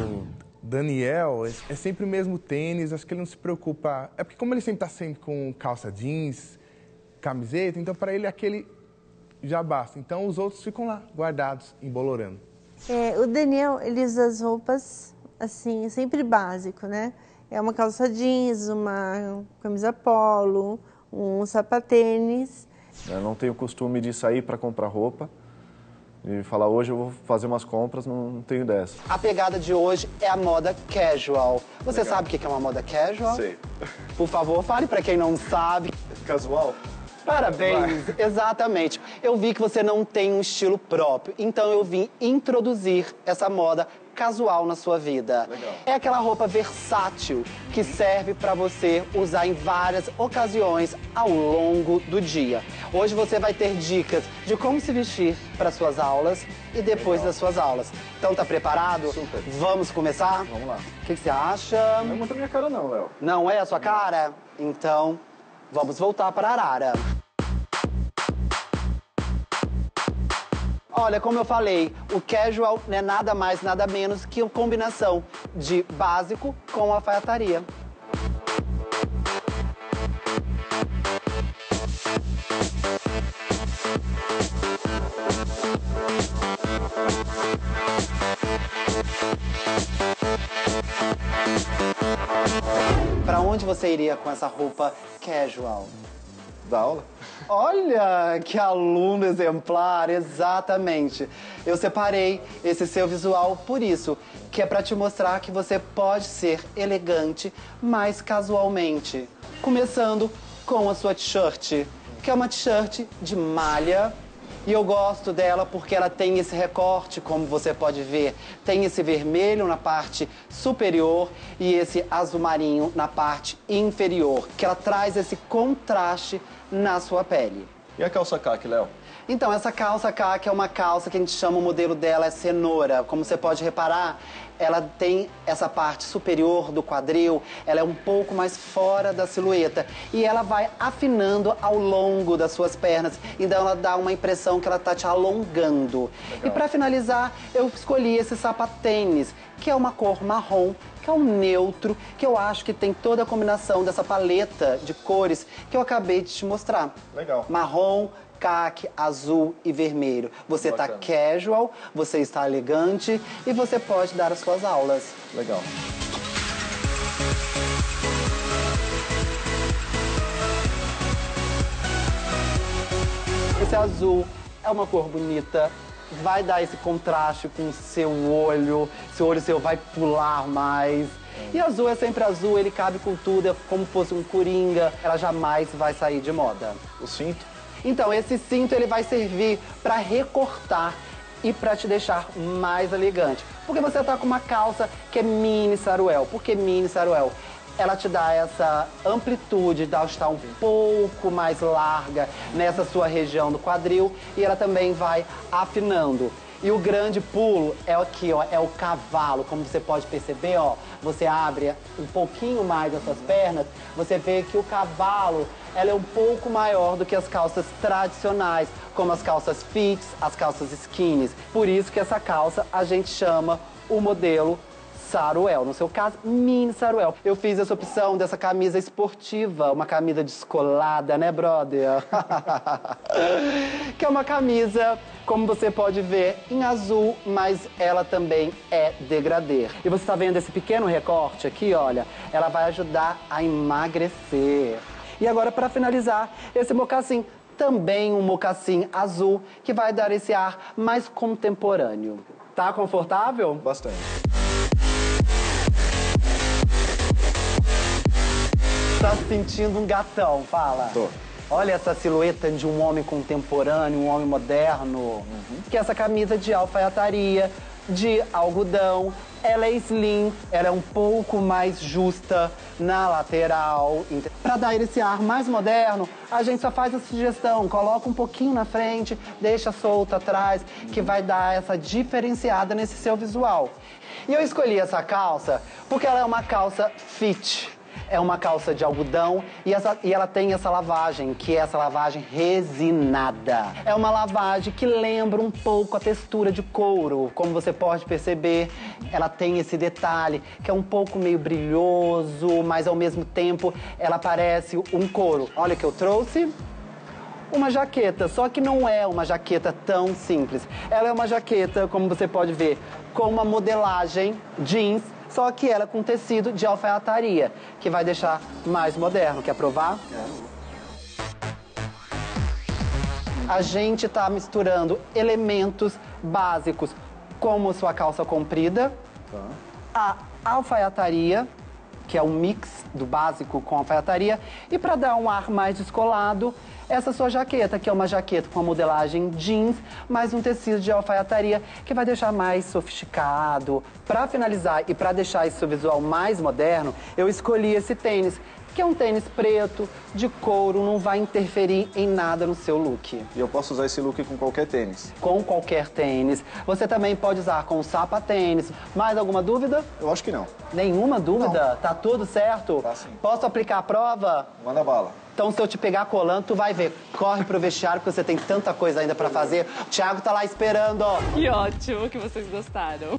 O Daniel é, é sempre o mesmo tênis, acho que ele não se preocupa. É porque como ele sempre está sempre com calça jeans, camiseta, então para ele aquele já basta. Então os outros ficam lá, guardados, embolorando. É, o Daniel, ele usa as roupas, assim, sempre básico, né? É uma calça jeans, uma camisa polo, um sapatênis. Eu não tenho costume de sair para comprar roupa e falar hoje eu vou fazer umas compras, não tenho dessa. A pegada de hoje é a moda casual. Você Legal. sabe o que é uma moda casual? Sei. Por favor, fale para quem não sabe. Casual? Parabéns, exatamente. Eu vi que você não tem um estilo próprio, então eu vim introduzir essa moda casual na sua vida. Legal. É aquela roupa versátil que serve para você usar em várias ocasiões ao longo do dia. Hoje você vai ter dicas de como se vestir para suas aulas e depois Legal. das suas aulas. Então tá preparado? Super. Vamos começar? Vamos lá. O que, que você acha? Não é muito a minha cara não, Léo. Não é a sua cara? Então, vamos voltar para Arara. Olha, como eu falei, o casual não é nada mais, nada menos que uma combinação de básico com alfaiataria. Para onde você iria com essa roupa casual? Da aula? Olha, que aluno exemplar, exatamente. Eu separei esse seu visual por isso, que é para te mostrar que você pode ser elegante, mas casualmente. Começando com a sua t-shirt, que é uma t-shirt de malha. E eu gosto dela porque ela tem esse recorte, como você pode ver. Tem esse vermelho na parte superior e esse azul marinho na parte inferior, que ela traz esse contraste na sua pele. E a calça caque, Léo? Então, essa calça caque é uma calça que a gente chama, o modelo dela é cenoura. Como você pode reparar, ela tem essa parte superior do quadril, ela é um pouco mais fora da silhueta. E ela vai afinando ao longo das suas pernas. Então, ela dá uma impressão que ela está te alongando. E para finalizar, eu escolhi esse sapatênis, que é uma cor marrom, que é um neutro, que eu acho que tem toda a combinação dessa paleta de cores que eu acabei de te mostrar. Legal. Marrom, caque, azul e vermelho. Você está casual, você está elegante e você pode dar as suas aulas. Legal. Esse azul é uma cor bonita, vai dar esse contraste com o seu olho, seu olho seu vai pular mais. E azul é sempre azul, ele cabe com tudo, é como fosse um coringa, ela jamais vai sair de moda. O cinto? Então, esse cinto ele vai servir para recortar e para te deixar mais elegante. Porque você tá com uma calça que é mini saruel. Por que mini saruel? Ela te dá essa amplitude, dá estar um pouco mais larga nessa sua região do quadril e ela também vai afinando. E o grande pulo é aqui, ó, é o cavalo. Como você pode perceber, ó, você abre um pouquinho mais as suas pernas, você vê que o cavalo, ela é um pouco maior do que as calças tradicionais, como as calças fits, as calças skinnies. Por isso que essa calça a gente chama o modelo Saruel, no seu caso, mini Saruel. Eu fiz essa opção dessa camisa esportiva, uma camisa descolada, né, brother? que é uma camisa, como você pode ver, em azul, mas ela também é degradê. E você está vendo esse pequeno recorte aqui, olha, ela vai ajudar a emagrecer. E agora, para finalizar, esse mocassim também um mocassim azul que vai dar esse ar mais contemporâneo. Tá confortável? Bastante. Sentindo um gatão, fala. Tô. Olha essa silhueta de um homem contemporâneo, um homem moderno. Que é essa camisa de alfaiataria, de algodão. Ela é slim, ela é um pouco mais justa na lateral. Para dar esse ar mais moderno, a gente só faz a sugestão, coloca um pouquinho na frente, deixa solto atrás, que vai dar essa diferenciada nesse seu visual. E eu escolhi essa calça porque ela é uma calça fit. É uma calça de algodão e, essa- e ela tem essa lavagem, que é essa lavagem resinada. É uma lavagem que lembra um pouco a textura de couro, como você pode perceber. Ela tem esse detalhe que é um pouco meio brilhoso, mas ao mesmo tempo ela parece um couro. Olha que eu trouxe uma jaqueta, só que não é uma jaqueta tão simples. Ela é uma jaqueta, como você pode ver, com uma modelagem jeans, só que ela é com tecido de alfaiataria, que vai deixar mais moderno. Quer provar? A gente está misturando elementos básicos, como sua calça comprida, a alfaiataria, que é um mix do básico com alfaiataria, e para dar um ar mais descolado, essa sua jaqueta, que é uma jaqueta com a modelagem jeans, mais um tecido de alfaiataria, que vai deixar mais sofisticado. Para finalizar e para deixar esse seu visual mais moderno, eu escolhi esse tênis, que é um tênis preto, de couro, não vai interferir em nada no seu look E eu posso usar esse look com qualquer tênis. com qualquer tênis. Você também pode usar com sapatênis. Mais alguma dúvida? Eu acho que não. Nenhuma dúvida? Tá tudo certo? Tá sim. Posso aplicar a prova? Manda bala. Então, se eu te pegar colando, tu vai ver. Corre pro vestiário, porque você tem tanta coisa ainda pra fazer. O Thiago tá lá esperando, ó. Que ótimo que vocês gostaram.